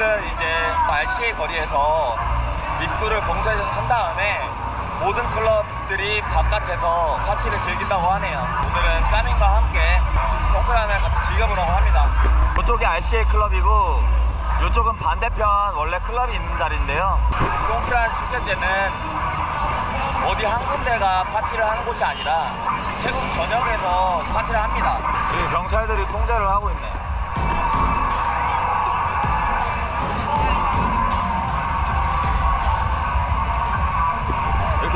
RCA 거리에서 입구를 봉쇄한 다음에 모든 클럽들이 바깥에서 파티를 즐긴다고 하네요. 오늘은 까민과 함께 송크란을 같이 즐겨보려고 합니다. 이쪽이 RCA 클럽이고 이쪽은 반대편 원래 클럽이 있는 자리인데요. 송크란 축제때는 어디 한 군데가 파티를 하는 곳이 아니라 태국 전역에서 파티를 합니다. 이 경찰들이 통제를 하고 있네.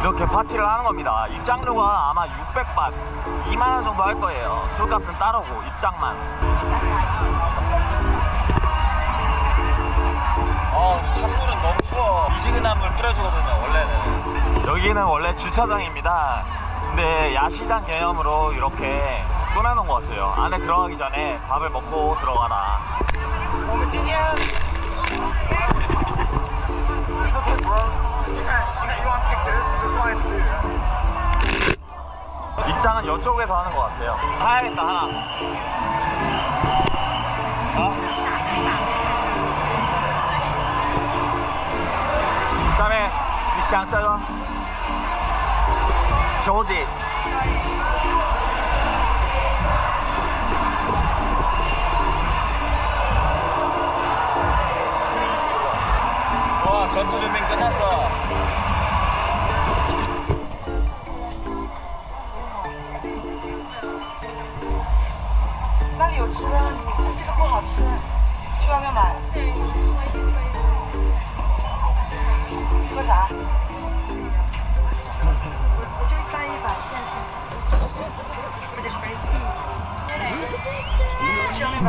이렇게 파티를 하는 겁니다. 입장료가 아마 600ባት, 2만원 정도 할 거예요. 술값은 따르고, 입장만. 어, 찬물은 너무 추워. 미지근한 물 끓여주거든요, 원래는. 여기는 원래 주차장입니다. 근데 야시장 개념으로 이렇게 꾸며놓은 것 같아요. 안에 들어가기 전에 밥을 먹고 들어가라. It's 이쪽에서 하는 것 같아요. 가야겠다 하나. 어? 쌈에 장짜요 조지. 와 전투 준비 끝났어. 有吃的，你这个不好吃，去外面买。喝啥？我就带一把现金，我就是没意。去外面买。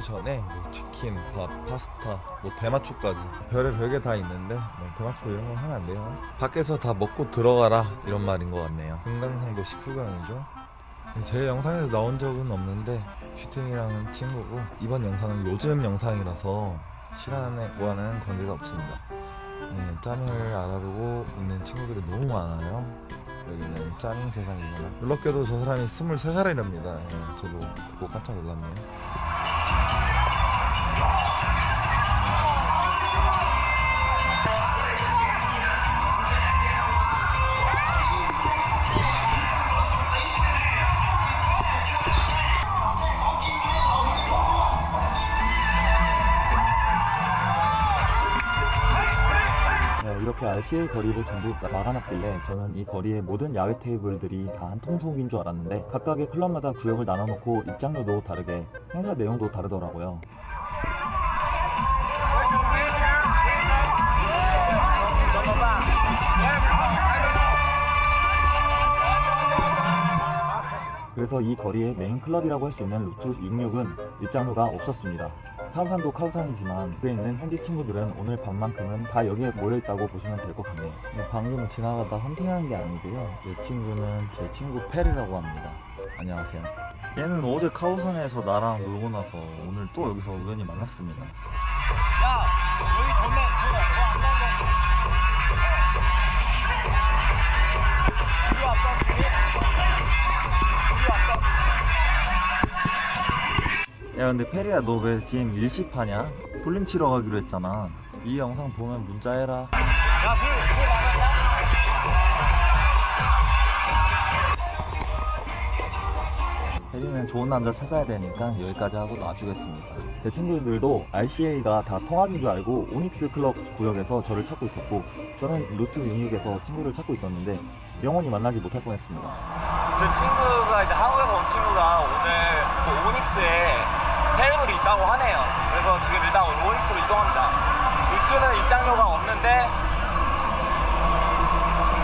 전에 뭐 치킨, 밥, 파스타, 뭐 대마초까지 별의 별게 다 있는데 뭐 대마초 이런 거 하면 안 돼요. 밖에서 다 먹고 들어가라 이런 말인 것 같네요. 금강산도 식후경이죠. 제 영상에서 나온 적은 없는데 슈팅이랑은 친구고 이번 영상은 요즘 영상이라서 시간과는 관계가 없습니다. 네, 짜밍을 알아보고 있는 친구들이 너무 많아요. 여기는 짜밍 세상이구나. 놀랍게도 저 사람이 23살이랍니다. 예, 저도 듣고 깜짝 놀랐네요. 네, 이렇게 RCA 거리를 전부 막아놨길래 저는 이 거리의 모든 야외 테이블들이 다 한 통속인 줄 알았는데 각각의 클럽마다 구역을 나눠놓고 입장료도 다르게 행사 내용도 다르더라고요. 그래서 이 거리의 메인 클럽이라고 할 수 있는 루트 66은 입장료가 없었습니다. 카오산도 카오산이지만 그에 있는 현지 친구들은 오늘 밤만큼은 다 여기에 모여있다고 보시면 될 것 같네요. 네, 방금 지나가다 헌팅한 게 아니고요. 이 친구는 제 친구 페리라고 합니다. 안녕하세요. 얘는 어제 카오산에서 나랑 놀고 나서 오늘 또 여기서 우연히 만났습니다. 야, 여기 전면 저거 뭐안 나온 거. 야 근데 페리야 너 왜 DM 일시파냐? 볼링 치러 가기로 했잖아. 이 영상 보면 문자해라. 야, 술, 술 마셨냐? 혜리는 좋은 남자 찾아야 되니까 여기까지 하고 놔주겠습니다. 제 친구들도 RCA가 다 통합인 줄 알고 오닉스 클럽 구역에서 저를 찾고 있었고 저는 루트 66에서 친구를 찾고 있었는데 영원히 만나지 못할 뻔했습니다. 제 친구가 이제 한국에서 온 친구가 오늘 그 오닉스에 테이블이 있다고 하네요. 그래서 지금 일단 오닉스로 이동합니다. 루트는 입장료가 없는데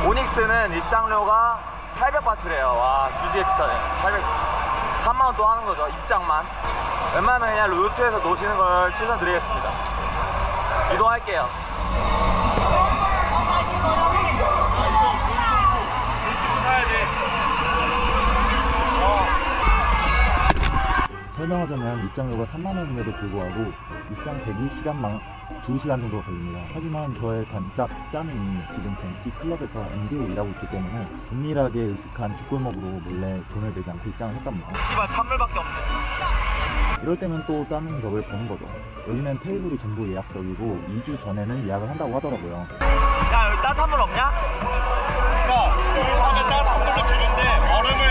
오닉스는 입장료가 800바트래요. 와, 주지에 비싸네. 800, 3만원 또 하는 거죠. 입장만. 웬만하면 그냥 루트에서 노시는 걸 추천드리겠습니다. 이동할게요. 설명하자면 입장료가 3만 원임에도 불구하고 입장 대기 시간만 2시간 정도 걸립니다. 하지만 저의 단짝 짬이 지금 벤티 클럽에서 MD로 일하고 있기 때문에 은밀하게 으슥한 뒷골목으로 몰래 돈을 내지 않고 입장을 했답니다. 씨발, 찬물밖에 없네. 이럴 때면 또 짬인 덕을 보는 거죠. 여기는 테이블이 전부 예약석이고 2주 전에는 예약을 한다고 하더라고요. 야, 여기 따뜻한 물 없냐? 야, 여기 사면 따뜻한 물로 주는데 얼음을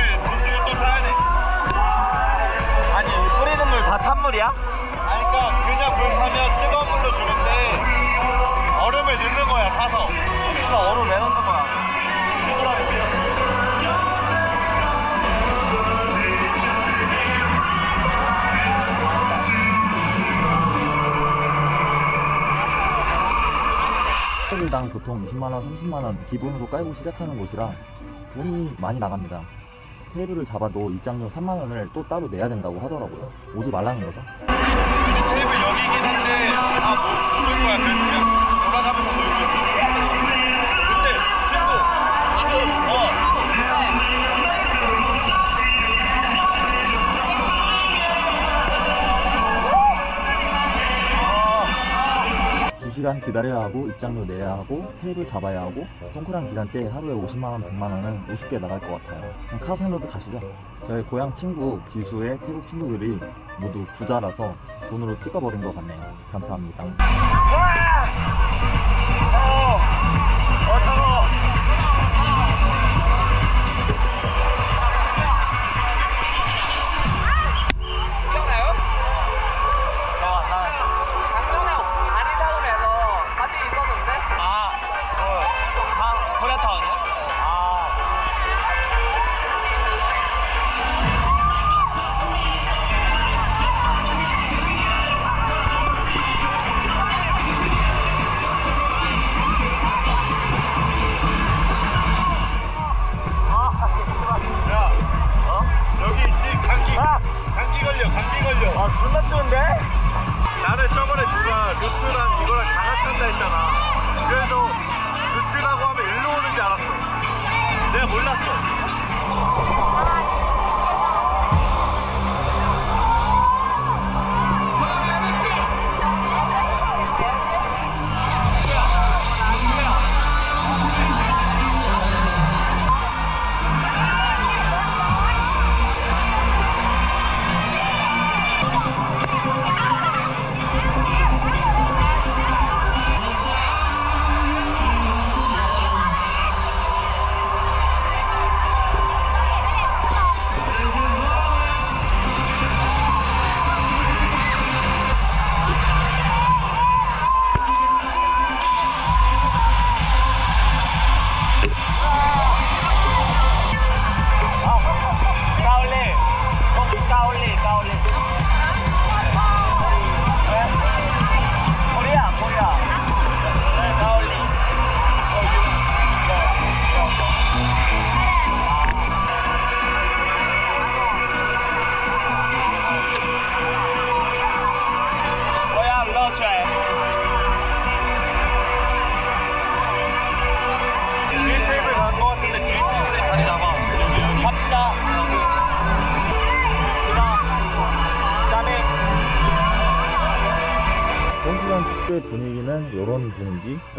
테이블당 보통 20만원, 30만원 기본으로 깔고 시작하는 곳이라 돈이 많이 나갑니다. 테이블을 잡아도 입장료 3만원을 또 따로 내야 된다고 하더라고요. 오지 말라는 거죠. 테이블 여기긴 한데. 그래서 그냥 돌아가면서 놀고 시간 기다려야 하고 입장료 내야 하고 테이블 잡아야 하고 송크란 기간 때 하루에 50만원, 100만원은 우습게 나갈 것 같아요. 카오산로드 가시죠. 저희 고향 친구 지수의 태국 친구들이 모두 부자라서 돈으로 찍어버린 것 같네요. 감사합니다. 어, 어, 차가워.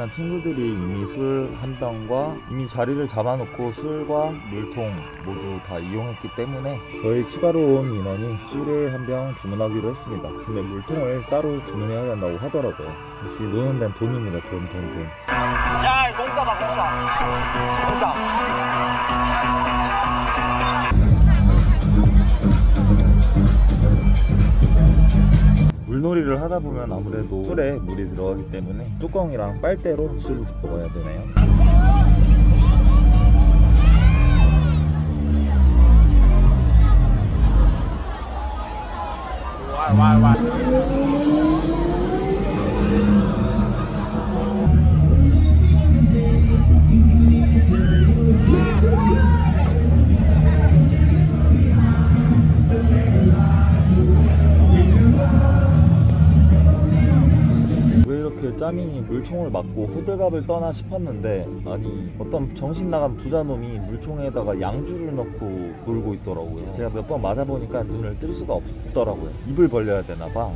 일단 친구들이 이미 술 한 병과 이미 자리를 잡아놓고 술과 물통 모두 다 이용했기 때문에 저희 추가로 온 인원이 술을 한 병 주문하기로 했습니다. 근데 물통을 따로 주문해야 된다고 하더라고요. 역시 노는 데는 돈입니다. 돈, 돈, 돈. 야, 공짜다, 공짜. 공짜. 물놀이를 하다 보면 아무래도 술에 물이 들어가기 때문에 뚜껑이랑 빨대로 술을 먹어야 되나요? 왜 이렇 게 짜민이 물총을 맞고 호들갑을 떠나 싶었는데 아니 어떤 정신 나간 부자놈이 물총에다가 양주를 넣고 놀고 있더라고요. 제가 몇 번 맞아보니까 눈을 뜰 수가 없더라고요. 입을 벌려야 되나 봐.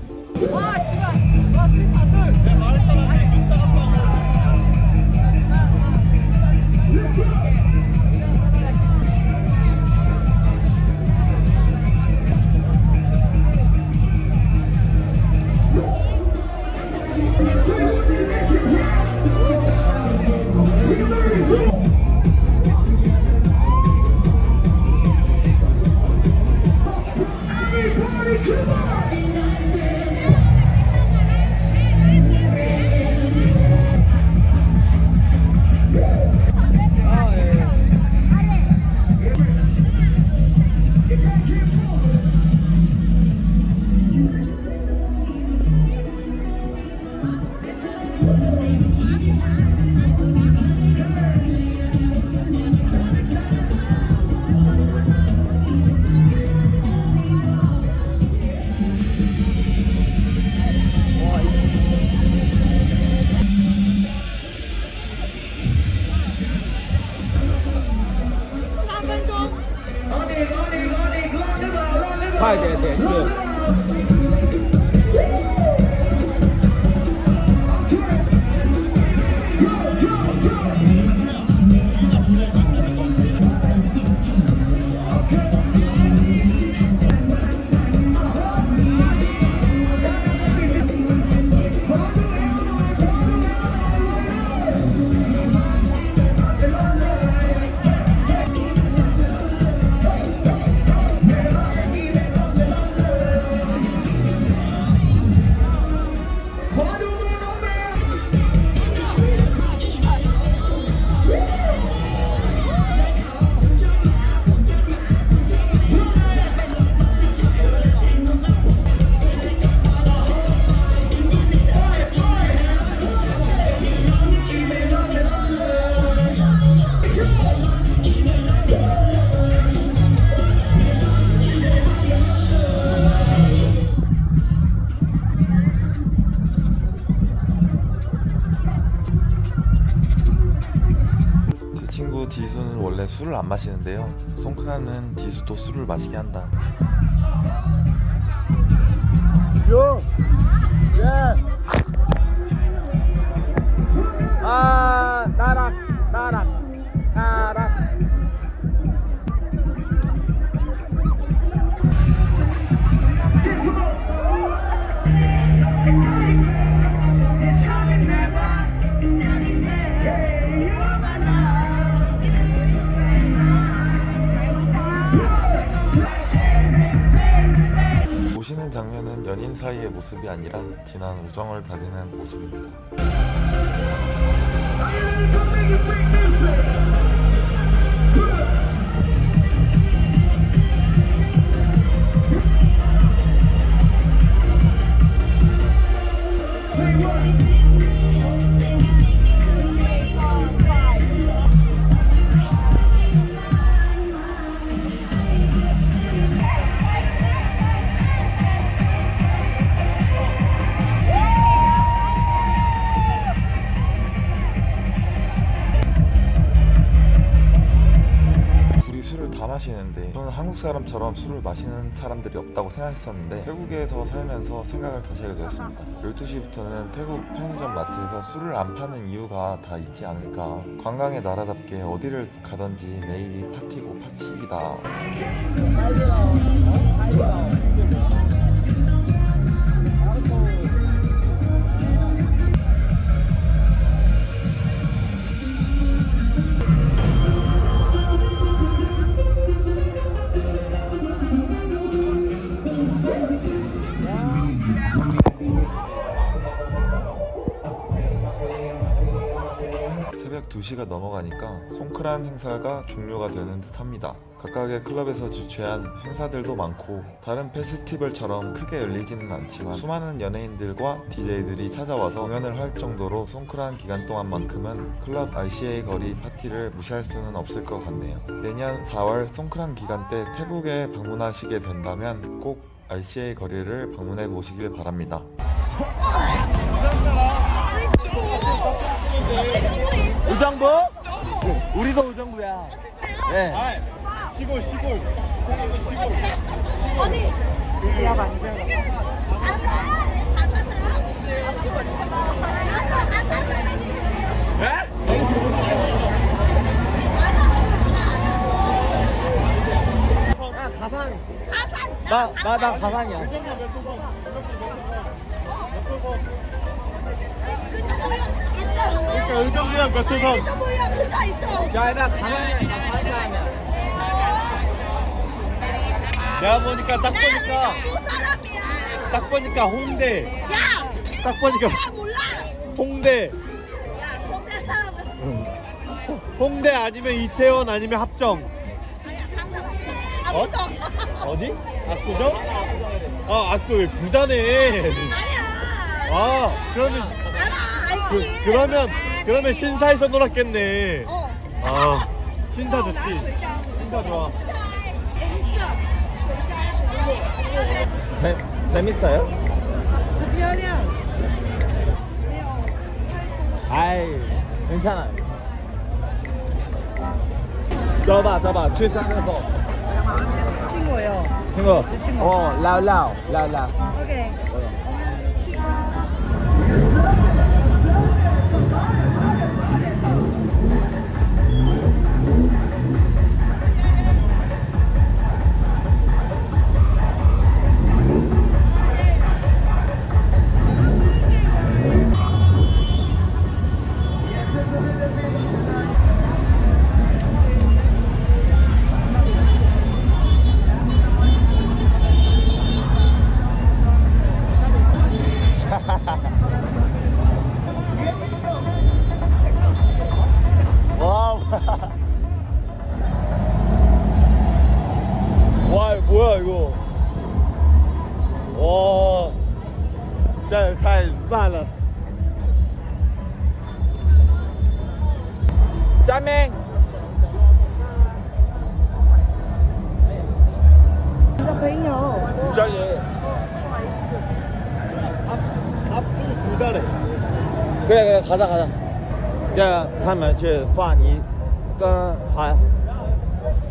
제 디수도 술을 마시게 한다. 모습이 아니라 진한 우정을 다지는 모습입니다. 사람처럼 술을 마시는 사람들이 없다고 생각했었는데 태국에서 살면서 생각을 다시 하게 되었습니다. 12시부터는 태국 편의점 마트에서 술을 안 파는 이유가 다 있지 않을까. 관광의 나라답게 어디를 가든지 매일이 파티고 파티이다. 2시가 넘어가니까 송크란 행사가 종료가 되는 듯 합니다. 각각의 클럽에서 주최한 행사들도 많고 다른 페스티벌처럼 크게 열리지는 않지만 수많은 연예인들과 DJ들이 찾아와서 공연을 할 정도로 송크란 기간 동안만큼은 클럽 RCA 거리 파티를 무시할 수는 없을 것 같네요. 내년 4월 송크란 기간 때 태국에 방문하시게 된다면 꼭 RCA 거리를 방문해 보시길 바랍니다. 의정부? 우리도 의정부야. 네. 시골 시골. 나, 나, 나 가상이야. 그러니까 의정부랑 같아서 야, 나 가상이야. 나 가상이야. 내가 보니까 딱 보니까 딱 보니까 홍대 딱 보니까 홍대 홍대 아니면 이태원 아니면 합정 어? 어디? 압구정? 아 압구 부자네 아 그러면 그, 그러면 그러면 신사에서 놀았겠네. 어. 아 신사 좋지. 신사 좋아. 재, 재밌어요? 아이 괜찮아요. 저봐 저봐. 출산해서. 친구예요. 친구. 어 라우 라우 라우 라우. 오케이. 어. 这太慢了。佳明。你的朋友。佳莹不好意思。他他不住住的过来过来好的好的。叫他们去放你跟海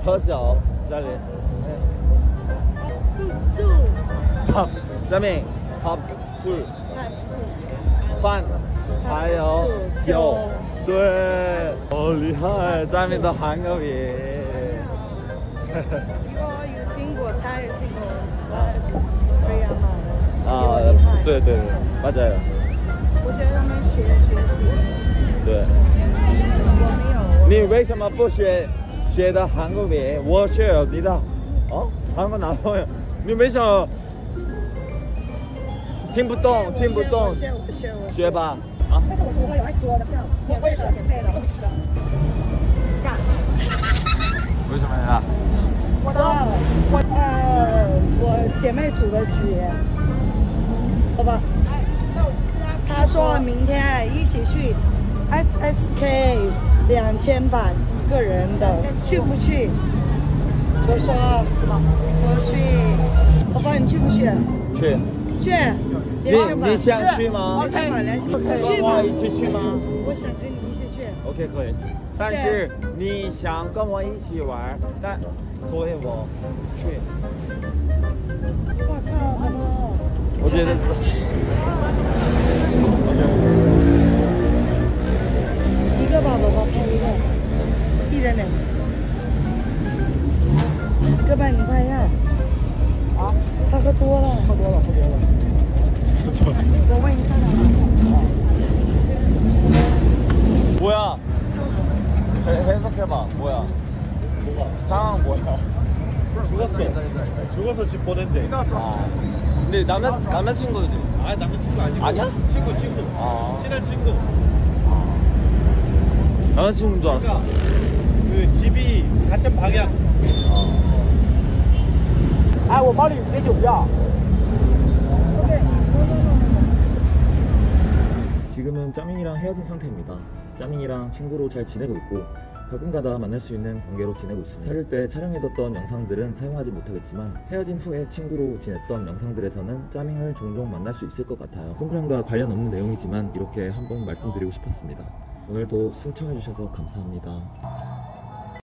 喝酒嘉玲住好佳明好。술, 他住，饭，还有酒。对，好厉害，짜맹的韩国语。 이거 有听过，他也听过，呃，对呀嘛，啊比我厉害，对对对，맞아요。 我觉得他们学学习，对，我没有，你为什么不学学的韩国语？我学你的，哦，韩国男朋友，你为什么 听不懂？听不懂？学我学学，吧，啊，但是我说我有爱多的票，免费的，免费的，我不吃的。干，为什么呀？我的，我呃，我姐妹组的局，好吧。她说明天一起去 SSK 两千版一个人的，去不去？我说我去，我说你去不去？去，去，你。你想去吗？联系吧，联系吧。跟去吗，一起去吗？我想跟你一起去。OK 可以，但是你想跟我一起玩，但所以我去。我靠，好不好？我觉得是。一个吧，宝宝拍一个，一人两个。哥们，你拍一下。啊？ 他喝多了。喝多了，喝多了。我问一下。 뭐야? 해, 해석해봐. 뭐야? 뭐가? 상황 뭐야? 죽었어. 죽어서 집 보낸대. 아. 근데 남자 남자친구지. 아 남자친구 아니고. 아니야? 친구 친구. 아. 친한 친구. 남자친구인 줄 알았어. 그러니까 그 집이 같은 방향. 哎，我帮你解酒药。 지금은 짜민이랑 헤어진 상태입니다. 짜민이랑 친구로 잘 지내고 있고 가끔가다 만날 수 있는 관계로 지내고 있습니다. 사귈 때 촬영해뒀던 영상들은 사용하지 못하겠지만 헤어진 후에 친구로 지냈던 영상들에서는 짜밍을 종종 만날 수 있을 것 같아요. 송크랑과 관련 없는 내용이지만 이렇게 한번 말씀드리고 싶었습니다. 오늘도 시청해주셔서 감사합니다.